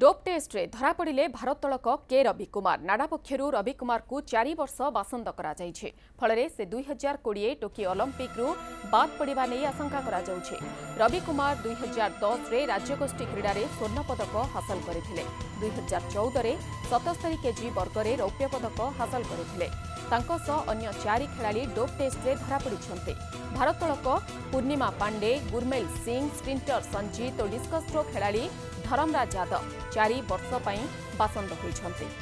Dope টেস্টে ধরা পড়লে ভারোত্তক কে রবি কুমার নাডা পক্ষ রবি কুমার চারি বর্ষ বাসন্দ করা যাই ফলে সে দুই হাজার কোড়ি টোকিও অলিম্পিক বাদ পড়া নিয়ে আশঙ্কা করা যাচ্ছে রবি কুমার দুই হাজার দশে রাজ্যগোষ্ঠী ক্রীড়ায় স্বর্ণপদক হাসল করে দুই হাজার চৌদরে সতস্তরি কেজি বর্গরে রৌপ্য পদক হাসল করে त अन्य चारि खेलाडी डोप टेस्ले धरापडिन्छ भारत पूर्णिमा पाण्डे गुरमेल सिंह स्प्रिन्टर सञ्जित र डिस्कस्रो खेलाडी धर्मराज यादव चार वर्ष पनि छन्ते।